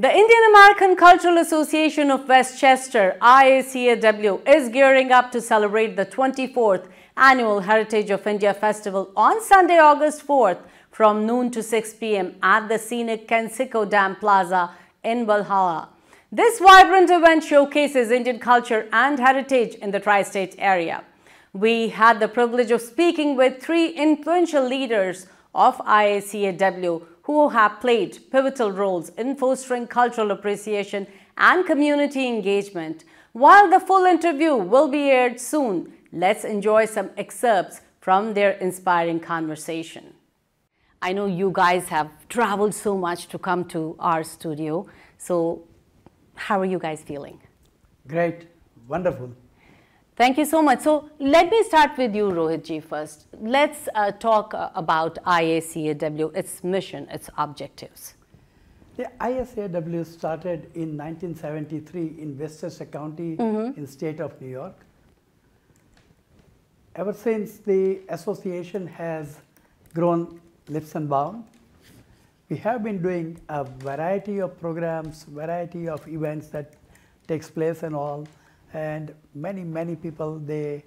The Indian American Cultural Association of Westchester, IACAW, is gearing up to celebrate the 24th Annual Heritage of India Festival on Sunday, August 4th from noon to 6 p.m. at the scenic Kensico Dam Plaza in Valhalla. This vibrant event showcases Indian culture and heritage in the tri-state area. We had the privilege of speaking with three influential leaders of IACAW who have played pivotal roles in fostering cultural appreciation and community engagement. While the full interview will be aired soon, let's enjoy some excerpts from their inspiring conversation. I know you guys have traveled so much to come to our studio. So, how are you guys feeling? Great, wonderful. Thank you so much. So let me start with you, Rohit ji, first. Let's uh, talk uh, about IACAW, its mission, its objectives. The IACAW started in 1973 in Westchester County mm -hmm. in state of New York. Ever since the association has grown leaps and bounds, we have been doing a variety of programs, variety of events that takes place and all and many, many people, they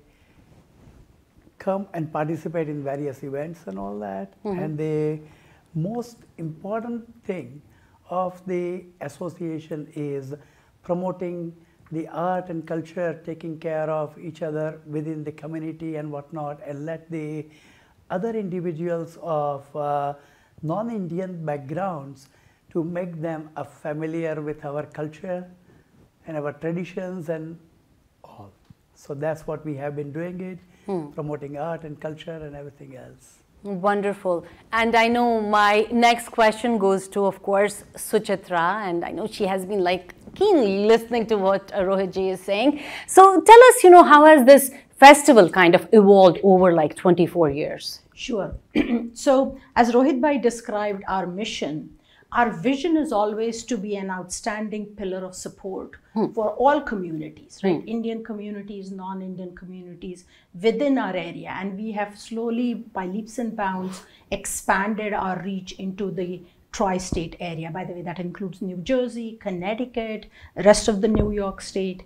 come and participate in various events and all that. Mm -hmm. And the most important thing of the association is promoting the art and culture, taking care of each other within the community and whatnot, and let the other individuals of uh, non-Indian backgrounds to make them familiar with our culture and our traditions and so that's what we have been doing it, hmm. promoting art and culture and everything else. Wonderful. And I know my next question goes to, of course, Suchitra, and I know she has been like keenly listening to what Rohit ji is saying. So tell us, you know, how has this festival kind of evolved over like 24 years? Sure. so as Rohit Bhai described our mission, our vision is always to be an outstanding pillar of support hmm. for all communities, right? Hmm. Indian communities, non Indian communities within our area. And we have slowly, by leaps and bounds, expanded our reach into the tri state area. By the way, that includes New Jersey, Connecticut, rest of the New York state.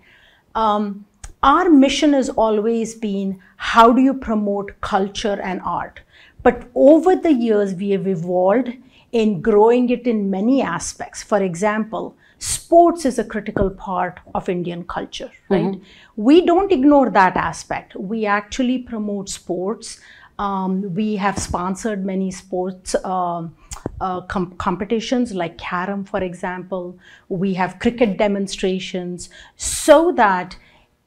Um, our mission has always been how do you promote culture and art? But over the years, we have evolved in growing it in many aspects. For example, sports is a critical part of Indian culture, right? Mm-hmm. We don't ignore that aspect. We actually promote sports. Um, we have sponsored many sports uh, uh, com- competitions like Carom, for example. We have cricket demonstrations so that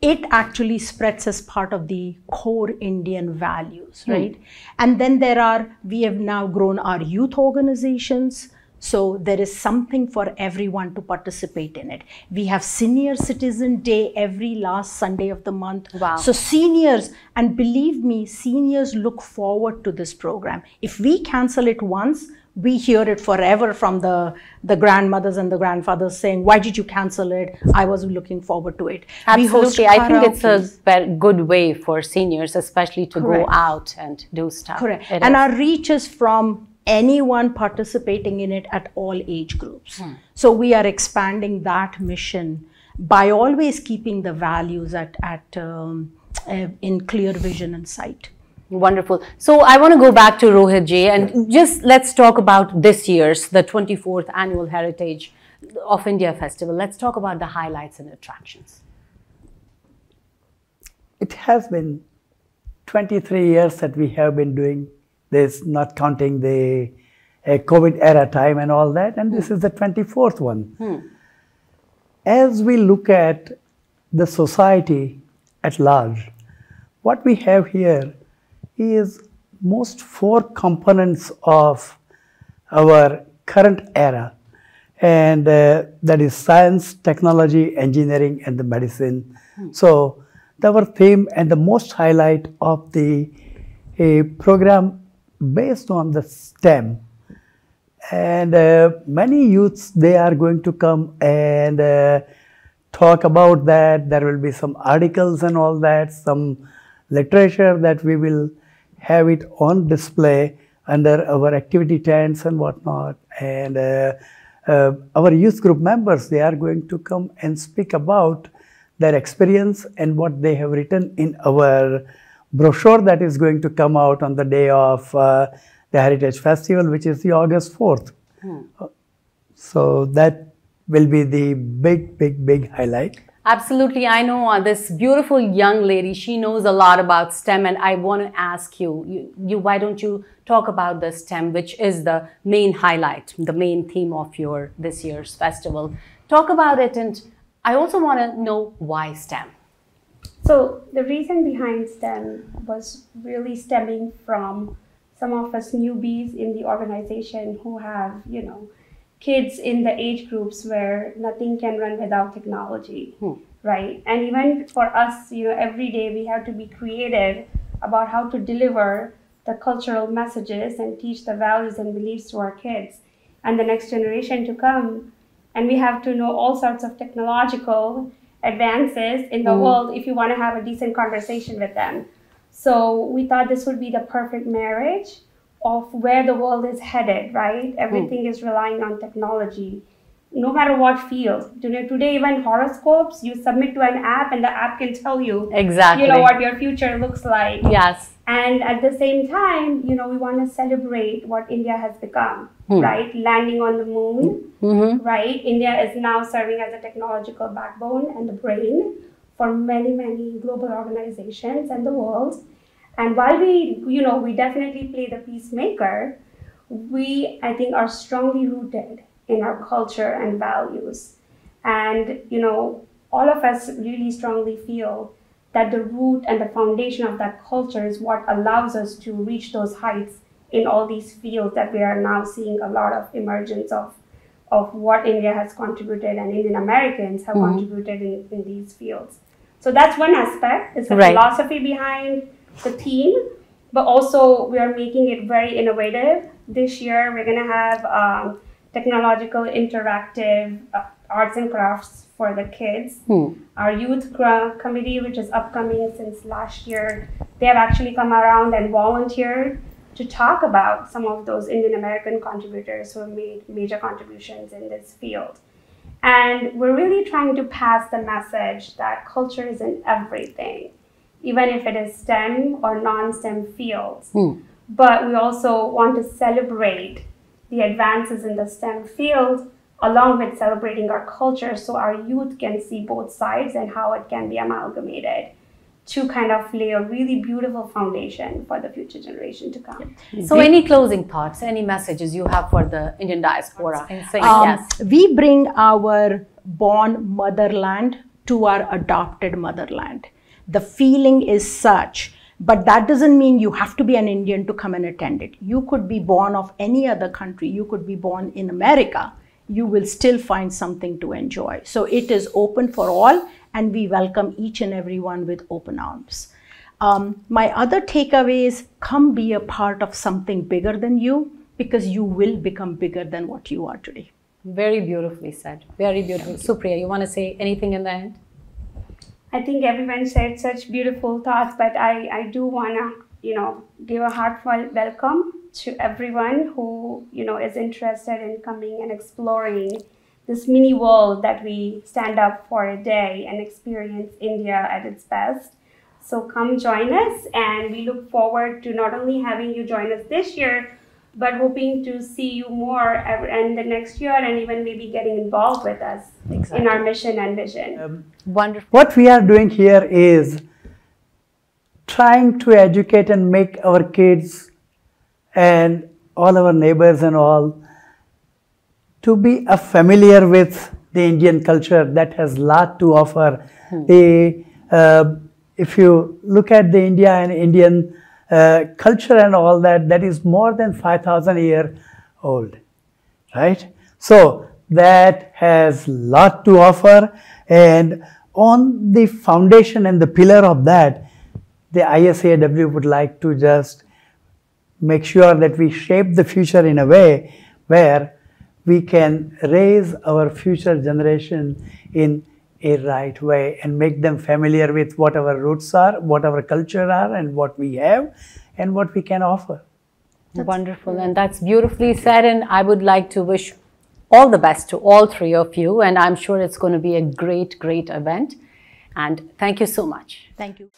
it actually spreads as part of the core Indian values, hmm. right? And then there are, we have now grown our youth organizations. So there is something for everyone to participate in it. We have Senior Citizen Day every last Sunday of the month. Wow. So seniors, and believe me, seniors look forward to this program. If we cancel it once, we hear it forever from the the grandmothers and the grandfathers saying, "Why did you cancel it? I was looking forward to it." Absolutely, I think it's a good way for seniors, especially to Correct. go out and do stuff. Correct, it and is. our reach is from anyone participating in it at all age groups. Hmm. So we are expanding that mission by always keeping the values at at um, uh, in clear vision and sight. Wonderful. So I want to go back to Rohit ji and yes. just let's talk about this year's, the 24th Annual Heritage of India Festival. Let's talk about the highlights and attractions. It has been 23 years that we have been doing this, not counting the uh, COVID era time and all that, and hmm. this is the 24th one. Hmm. As we look at the society at large, what we have here is most four components of our current era and uh, that is science, technology, engineering and the medicine. Hmm. So our theme and the most highlight of the a program based on the STEM and uh, many youths they are going to come and uh, talk about that there will be some articles and all that some literature that we will have it on display under our activity tents and whatnot. And uh, uh, our youth group members, they are going to come and speak about their experience and what they have written in our brochure that is going to come out on the day of uh, the Heritage Festival, which is the August 4th. So that will be the big, big, big highlight. Absolutely. I know uh, this beautiful young lady, she knows a lot about STEM and I want to ask you, you, you, why don't you talk about the STEM, which is the main highlight, the main theme of your this year's festival. Talk about it and I also want to know why STEM. So the reason behind STEM was really stemming from some of us newbies in the organization who have, you know, kids in the age groups where nothing can run without technology, hmm. right? And even for us, you know, every day we have to be creative about how to deliver the cultural messages and teach the values and beliefs to our kids and the next generation to come. And we have to know all sorts of technological advances in the hmm. world if you want to have a decent conversation with them. So we thought this would be the perfect marriage of where the world is headed, right? Hmm. Everything is relying on technology, no matter what field. You know, today even horoscopes, you submit to an app and the app can tell you, Exactly. you know, what your future looks like. Yes. And at the same time, you know, we want to celebrate what India has become, hmm. right? Landing on the moon, mm-hmm. right? India is now serving as a technological backbone and the brain for many, many global organizations and the world. And while we, you know, we definitely play the peacemaker, we, I think, are strongly rooted in our culture and values. And, you know, all of us really strongly feel that the root and the foundation of that culture is what allows us to reach those heights in all these fields that we are now seeing a lot of emergence of of what India has contributed and Indian Americans have mm-hmm. contributed in, in these fields. So that's one aspect, is the Right. philosophy behind the theme, but also we are making it very innovative. This year we're going to have um, technological interactive uh, arts and crafts for the kids. Our youth committee, which is upcoming since last year, they have actually come around and volunteered to talk about some of those Indian American contributors who have made major contributions in this field. And we're really trying to pass the message that culture is in everything, even if it is STEM or non STEM fields. But we also want to celebrate the advances in the STEM field along with celebrating our culture so our youth can see both sides and how it can be amalgamated to kind of lay a really beautiful foundation for the future generation to come. So, any closing thoughts, any messages you have for the Indian diaspora? In saying Um, yes. We bring our born motherland to our adopted motherland. The feeling is such, but that doesn't mean you have to be an Indian to come and attend it. You could be born of any other country, you could be born in America. You will still find something to enjoy. So it is open for all, and we welcome each and every one with open arms. Um, my other takeaway is come be a part of something bigger than you because you will become bigger than what you are today. Very beautifully said. Very beautiful. Supriya, you want to say anything in the end? I think everyone said such beautiful thoughts, but I, I do want to, you know, give a heartfelt welcome to everyone who, you know, is interested in coming and exploring this mini world that we stand up for a day and experience India at its best. So come join us, and we look forward to not only having you join us this year, but hoping to see you more ev- in the next year and even maybe getting involved with us in our mission and vision. Wonderful. What we are doing here is trying to educate and make our kids and all our neighbors and all to be uh, familiar with the Indian culture that has a lot to offer. The uh, if you look at the India and Indian uh, culture and all that, that is more than five thousand year old, right? So that has lot to offer, and on the foundation and the pillar of that, the IACAW would like to just make sure that we shape the future in a way where we can raise our future generation in a right way and make them familiar with what our roots are, what our culture are, and what we have, and what we can offer. Wonderful. And that's beautifully said. And I would like to wish all the best to all three of you, and I'm sure it's going to be a great, great event. And thank you so much. Thank you.